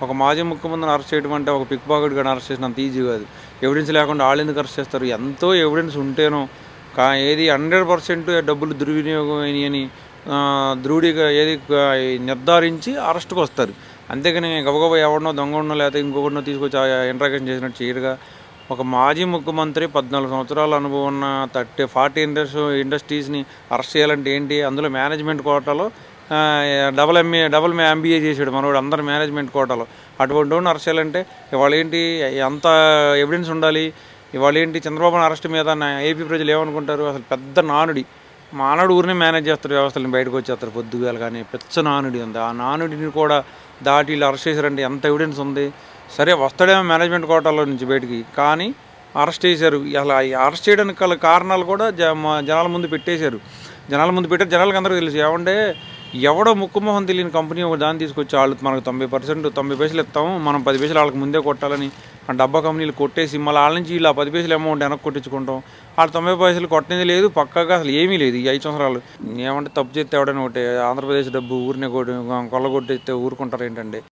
ఒక మాజీ ముఖ్యమంత్రిని అరెస్ట్ చేయడం అంటే ఒక పిక్ పాకెట్ కానీ అరెస్ట్ చేసినంత ఈజీ కాదు. ఎవిడెన్స్ లేకుండా వాళ్ళు ఎందుకు అరెస్ట్ చేస్తారు? ఎంతో ఎవిడెన్స్ ఉంటేనో కా ఏది హండ్రెడ్ పర్సెంట్ డబ్బులు దుర్వినియోగం అని ఆ, ఏది నిర్ధారించి అరెస్ట్కి వస్తారు. అంతేగాని గబగబా ఎవరినో దొంగనో లేకపోతే ఇంకొకరినో తీసుకొచ్చి ఇంట్రాగేషన్ చేసినట్టు చేయరుగా. ఒక మాజీ ముఖ్యమంత్రి పద్నాలుగు సంవత్సరాల అనుభవం ఉన్న థర్టీ ఫార్టీ ఇండస్ ఇండస్ట్రీస్ని అరెస్ట్ చేయాలంటే ఏంటి? అందులో మేనేజ్మెంట్ కోటాలో డబల్ ఎంఏ డబుల్ ఎంబీఏ చేసాడు మనోడు అందరు మేనేజ్మెంట్ కోటాలో. అటువంటి వాడిని అరెస్ట్ చేయాలంటే ఇవాళ ఏంటి ఎంత ఎవిడెన్స్ ఉండాలి? ఇవాళ ఏంటి చంద్రబాబు అరెస్ట్ మీద ఏపీ ప్రజలు ఏమనుకుంటారు? అసలు పెద్ద నానుడి. మానవుడు ఊరినే మేనేజ్ చేస్తారు వ్యవస్థలను బయటకు వచ్చేస్తారు పొద్దుగాలు కానీ పెచ్చ నానుడి ఉంది. ఆ నానుడిని కూడా దాటి వీళ్ళు అరెస్ట్ చేశారంటే ఎంత ఎవిడెన్స్ ఉంది? సరే వస్తాడేమో మేనేజ్మెంట్ కోటాలో నుంచి బయటికి. కానీ అరెస్ట్ చేశారు. అలా అరెస్ట్ చేయడానికి గల కారణాలు కూడా జ జనాల ముందు పెట్టేశారు. జనాల ముందు పెట్టారు. జనాలకు అందరికీ తెలుసు. ఏమంటే ఎవడో ముక్కుమొహం తెలియని కంపెనీ ఒక దాన్ని తీసుకొచ్చి వాళ్ళు మనకు తొంభై పర్సెంట్ తొంభై పైసలు ఇస్తాము మనం పది పైసలు వాళ్ళకి ముందే కొట్టాలని ఆ డబ్బా కంపెనీలు కొట్టేసి మళ్ళీ వాళ్ళ నుంచి ఇలా పది పైసలు అమౌంట్ వెనక్కి కొట్టించుకుంటాం. వాళ్ళు తొంభై పైసలు కొట్టనేది లేదు పక్కగా అసలు ఏమీ లేదు ఈ ఐదు సంవత్సరాలు. ఏమంటే తప్పు చేస్తే ఎవడని ఒకటి ఆంధ్రప్రదేశ్ డబ్బు ఊరినే కొట్టి కొల్లగొట్టేస్తే ఊరుకుంటారు ఏంటంటే